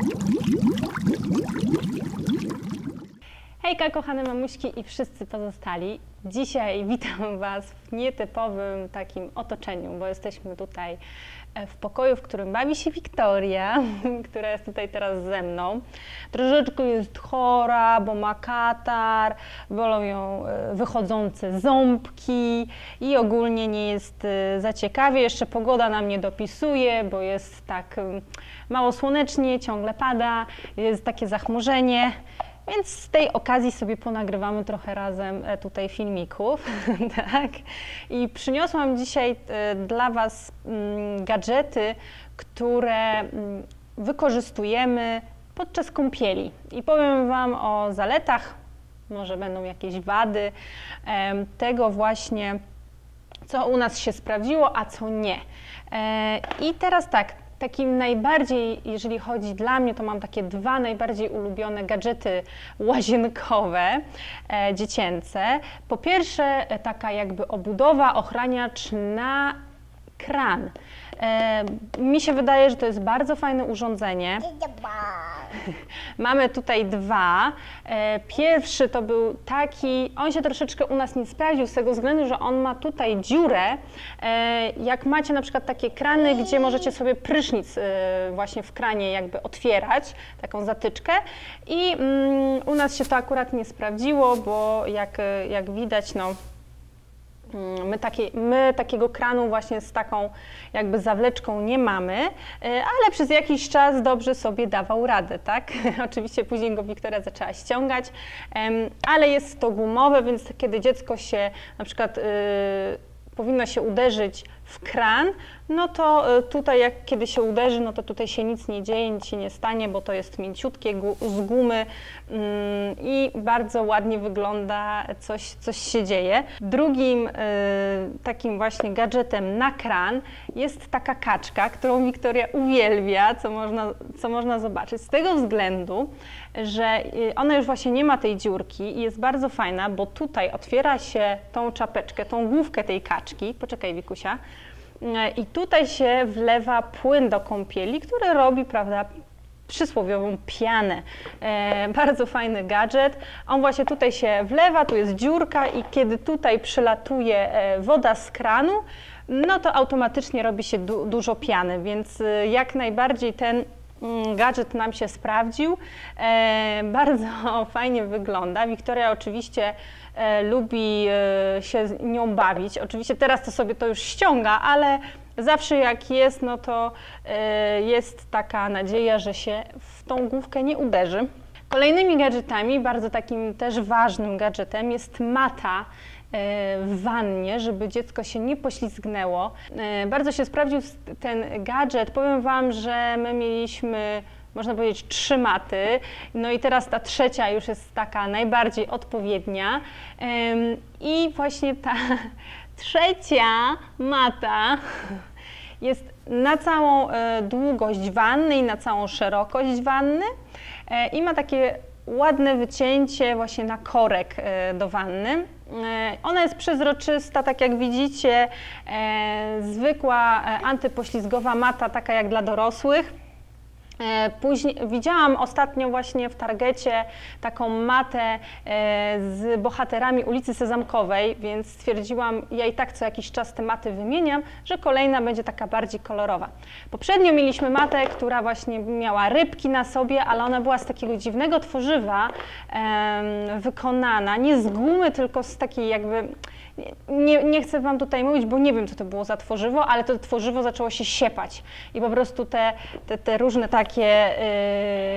Thank you. Hejka kochane mamuśki i wszyscy pozostali. Dzisiaj witam Was w nietypowym takim otoczeniu, bo jesteśmy tutaj e, w pokoju, w którym bawi się Wiktoria, która jest tutaj teraz ze mną. Troszeczkę jest chora, bo ma katar, bolą ją e, wychodzące ząbki i ogólnie nie jest e, za ciekawie. Jeszcze pogoda nam nie dopisuje, bo jest tak mm, mało słonecznie, ciągle pada, jest takie zachmurzenie. Więc z tej okazji sobie ponagrywamy trochę razem e, tutaj filmików, tak? I przyniosłam dzisiaj e, dla Was mm, gadżety, które mm, wykorzystujemy podczas kąpieli. I powiem Wam o zaletach, może będą jakieś wady tego właśnie, co u nas się sprawdziło, a co nie. E, I teraz tak, takim najbardziej, jeżeli chodzi dla mnie, to mam takie dwa najbardziej ulubione gadżety łazienkowe e, dziecięce. Po pierwsze, e, taka jakby obudowa, ochraniacz na kran. E, mi się wydaje, że to jest bardzo fajne urządzenie. Mamy tutaj dwa. E, Pierwszy to był taki, on się troszeczkę u nas nie sprawdził z tego względu, że on ma tutaj dziurę. E, Jak macie na przykład takie krany, gdzie możecie sobie prysznic właśnie w kranie jakby otwierać, taką zatyczkę i mm, u nas się to akurat nie sprawdziło, bo jak, jak widać, no My, takie, my takiego kranu właśnie z taką jakby zawleczką nie mamy, e, ale przez jakiś czas dobrze sobie dawał radę, tak? Oczywiście później go Wiktoria zaczęła ściągać, ale jest to gumowe, więc kiedy dziecko się na przykład y, powinno się uderzyć w kran, no to y, tutaj jak kiedy się uderzy, no to tutaj się nic nie dzieje, nic się nie stanie, bo to jest mięciutkie z gumy mm, i bardzo ładnie wygląda, coś, coś się dzieje. Drugim y, takim właśnie gadżetem na kran jest taka kaczka, którą Wiktoria uwielbia, co można, co można zobaczyć. Z tego względu, że y, ona już właśnie nie ma tej dziurki i jest bardzo fajna, bo tutaj otwiera się tą czapeczkę, tą główkę tej kaczki. Poczekaj, Wikusia. E, I tutaj się wlewa płyn do kąpieli, który robi, prawda, przysłowiową pianę. E, bardzo fajny gadżet. On właśnie tutaj się wlewa, tu jest dziurka i kiedy tutaj przylatuje e, woda z kranu, no to automatycznie robi się du dużo piany, więc e, jak najbardziej ten gadżet nam się sprawdził. E, bardzo fajnie wygląda. Wiktoria oczywiście e, lubi e, się nią bawić. Oczywiście teraz to sobie to już ściąga, ale zawsze jak jest, no to jest taka nadzieja, że się w tą główkę nie uderzy. Kolejnymi gadżetami, bardzo takim też ważnym gadżetem jest mata w wannie, żeby dziecko się nie poślizgnęło. E, Bardzo się sprawdził ten gadżet. Powiem Wam, że my mieliśmy można powiedzieć, trzy maty. No i teraz ta trzecia już jest taka najbardziej odpowiednia. I właśnie ta trzecia mata jest na całą e, długość wanny i na całą szerokość wanny e, i ma takie ładne wycięcie właśnie na korek e, do wanny. E, Ona jest przezroczysta, tak jak widzicie, e, zwykła antypoślizgowa mata, taka jak dla dorosłych. E, Później widziałam ostatnio właśnie w Targecie taką matę e, z bohaterami ulicy Sezamkowej, więc stwierdziłam, ja i tak co jakiś czas te maty wymieniam, że kolejna będzie taka bardziej kolorowa. Poprzednio mieliśmy matę, która właśnie miała rybki na sobie, ale ona była z takiego dziwnego tworzywa wykonana, nie z gumy, tylko z takiej jakby nie, nie chcę Wam tutaj mówić, bo nie wiem, co to było za tworzywo, ale to tworzywo zaczęło się siepać. I po prostu te, te, te różne takie,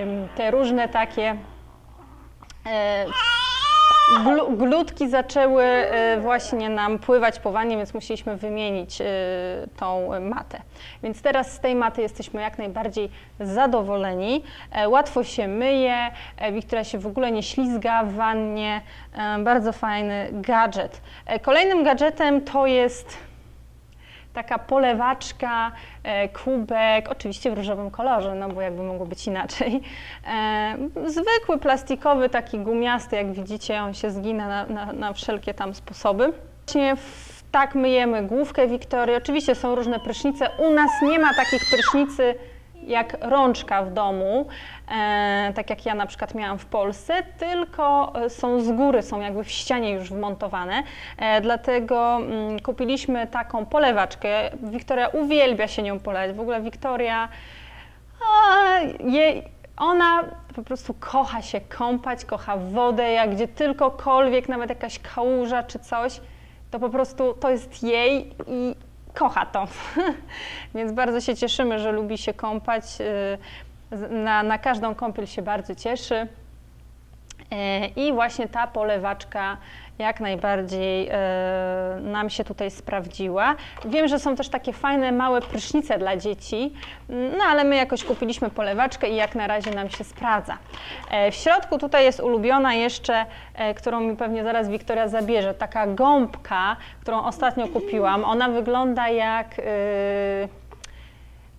ym, te różne takie e, glu, glutki zaczęły e, właśnie nam pływać po wannie, więc musieliśmy wymienić e, tą matę. Więc teraz z tej maty jesteśmy jak najbardziej zadowoleni. E, Łatwo się myje, Wiktoria się w ogóle nie ślizga w wannie. Bardzo fajny gadżet. Kolejnym gadżetem to jest taka polewaczka, e, kubek, oczywiście w różowym kolorze, no bo jakby mogło być inaczej. E, zwykły, plastikowy, taki gumiasty, jak widzicie, on się zgina na, na, na wszelkie tam sposoby. Właśnie tak myjemy główkę Wiktorii. Oczywiście są różne prysznice. U nas nie ma takich prysznicy jak rączka w domu, e, tak jak ja na przykład miałam w Polsce, tylko e, są z góry, są jakby w ścianie już wmontowane. E, dlatego mm, kupiliśmy taką polewaczkę. Wiktoria uwielbia się nią polewać. W ogóle Wiktoria, ona po prostu kocha się kąpać, kocha wodę, jak gdzie tylkokolwiek, nawet jakaś kałuża czy coś, to po prostu to jest jej i kocha to. Więc bardzo się cieszymy, że lubi się kąpać. Y, na, na każdą kąpiel się bardzo cieszy. Y, I właśnie ta polewaczka jak najbardziej e, nam się tutaj sprawdziła. Wiem, że są też takie fajne małe prysznice dla dzieci, no ale my jakoś kupiliśmy polewaczkę i jak na razie nam się sprawdza. E, w środku tutaj jest ulubiona jeszcze, e, którą mi pewnie zaraz Wiktoria zabierze, taka gąbka, którą ostatnio kupiłam. Ona wygląda jak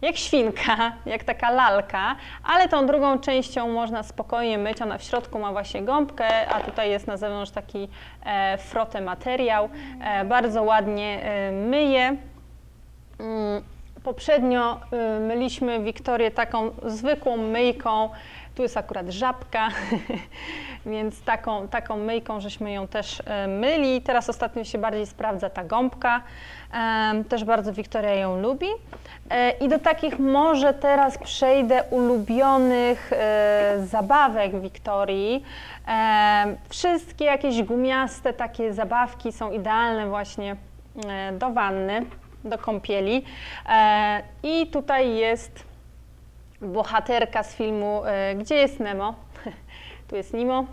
jak świnka, jak taka lalka, ale tą drugą częścią można spokojnie myć. Ona w środku ma właśnie gąbkę, a tutaj jest na zewnątrz taki e, frotę materiał. E, bardzo ładnie e, myje. Mm, poprzednio e, myliśmy Wiktorię taką zwykłą myjką. Tu jest akurat żabka, więc taką, taką myjką żeśmy ją też e, myli. Teraz ostatnio się bardziej sprawdza ta gąbka. Też bardzo Wiktoria ją lubi. E, I do takich może teraz przejdę ulubionych e, zabawek Wiktorii. Wszystkie jakieś gumiaste takie zabawki są idealne właśnie do wanny, do kąpieli. I tutaj jest bohaterka z filmu Gdzie jest Nemo? tu jest Nemo,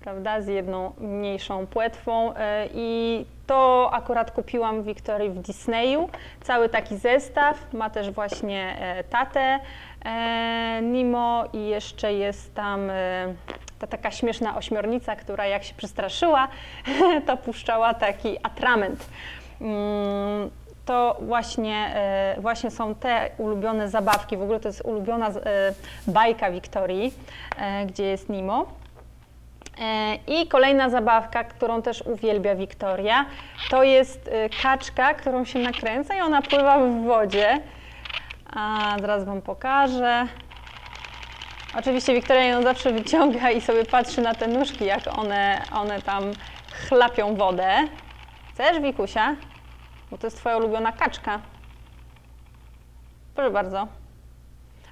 prawda, z jedną mniejszą płetwą i to akurat kupiłam Wiktorii w Disneyu, cały taki zestaw, ma też właśnie e, tatę e, Nimo i jeszcze jest tam e, ta taka śmieszna ośmiornica, która jak się przestraszyła, to puszczała taki atrament. To właśnie, właśnie są te ulubione zabawki. W ogóle to jest ulubiona bajka Wiktorii, gdzie jest Nimo. E, I kolejna zabawka, którą też uwielbia Wiktoria, to jest e, kaczka, którą się nakręca i ona pływa w wodzie. A zaraz Wam pokażę. Oczywiście Wiktoria ją zawsze wyciąga i sobie patrzy na te nóżki, jak one, one tam chlapią wodę. Chcesz, Wikusia? Bo to jest Twoja ulubiona kaczka. Proszę bardzo.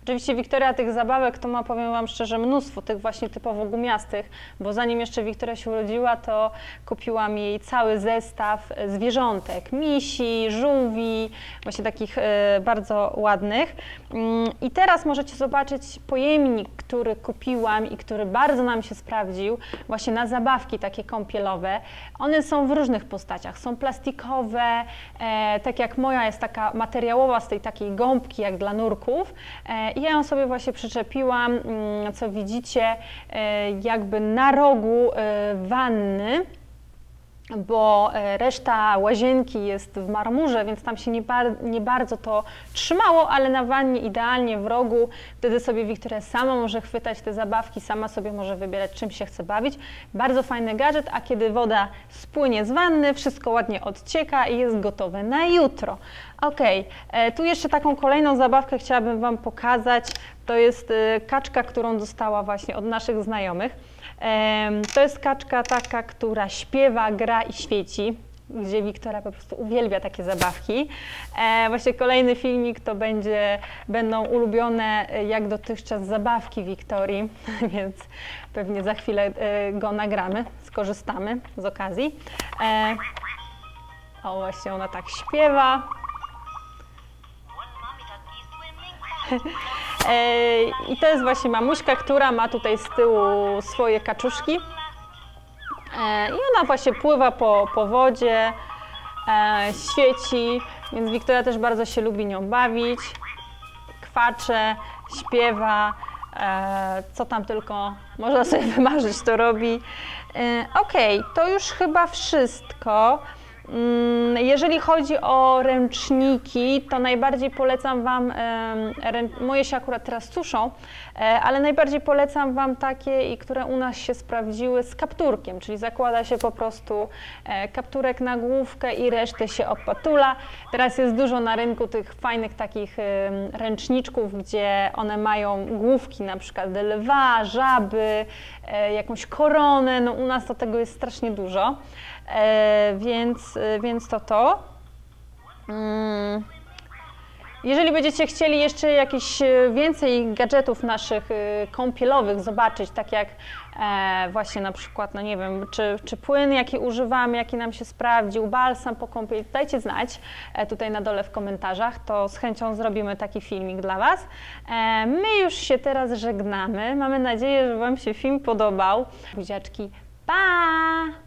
Oczywiście Wiktoria tych zabawek to ma, powiem Wam szczerze, mnóstwo, tych właśnie typowo gumiastych, bo zanim jeszcze Wiktoria się urodziła, to kupiłam jej cały zestaw zwierzątek, misi, żółwi, właśnie takich e, bardzo ładnych. Mm, I teraz możecie zobaczyć pojemnik, który kupiłam i który bardzo nam się sprawdził, właśnie na zabawki takie kąpielowe. One są w różnych postaciach, są plastikowe, e, tak jak moja jest taka materiałowa z tej takiej gąbki jak dla nurków, e, ja ją sobie właśnie przyczepiłam, mm, co widzicie, e, jakby na rogu e, wanny bo e, reszta łazienki jest w marmurze, więc tam się nie, bar nie, bardzo to trzymało, ale na wannie idealnie w rogu. Wtedy sobie Wiktoria sama może chwytać te zabawki, sama sobie może wybierać, czym się chce bawić. Bardzo fajny gadżet, a kiedy woda spłynie z wanny, wszystko ładnie odcieka i jest gotowe na jutro. Ok, e, tu jeszcze taką kolejną zabawkę chciałabym Wam pokazać. To jest e, kaczka, którą dostała właśnie od naszych znajomych. To jest kaczka taka, która śpiewa, gra i świeci gdzie Wiktoria po prostu uwielbia takie zabawki. E, właśnie kolejny filmik to będzie, będą ulubione e, jak dotychczas zabawki Wiktorii, więc pewnie za chwilę e, go nagramy, skorzystamy z okazji. E, o właśnie ona tak śpiewa. E, I to jest właśnie mamuśka, która ma tutaj z tyłu swoje kaczuszki. E, I ona właśnie pływa po, po wodzie, e, świeci, więc Wiktoria też bardzo się lubi nią bawić. Kwacze, śpiewa, co tam tylko można sobie wymarzyć, to robi. Ok, to już chyba wszystko. Mm, Jeżeli chodzi o ręczniki, to najbardziej polecam Wam, moje się akurat teraz suszą, e, ale najbardziej polecam Wam takie, i które u nas się sprawdziły z kapturkiem, czyli zakłada się po prostu e, kapturek na główkę i resztę się opatula. Teraz jest dużo na rynku tych fajnych takich ręczniczków, gdzie one mają główki na przykład lwa, żaby, e, jakąś koronę, no u nas to tego jest strasznie dużo, więc, e, więc to to. Mm. Jeżeli będziecie chcieli jeszcze jakieś e, więcej gadżetów naszych e, kąpielowych zobaczyć, tak jak e, właśnie na przykład, no nie wiem, czy, czy płyn, jaki używamy, jaki nam się sprawdził, balsam po kąpieli, dajcie znać e, tutaj na dole w komentarzach, to z chęcią zrobimy taki filmik dla Was. E, my już się teraz żegnamy, mamy nadzieję, że Wam się film podobał. Buziaczki, pa!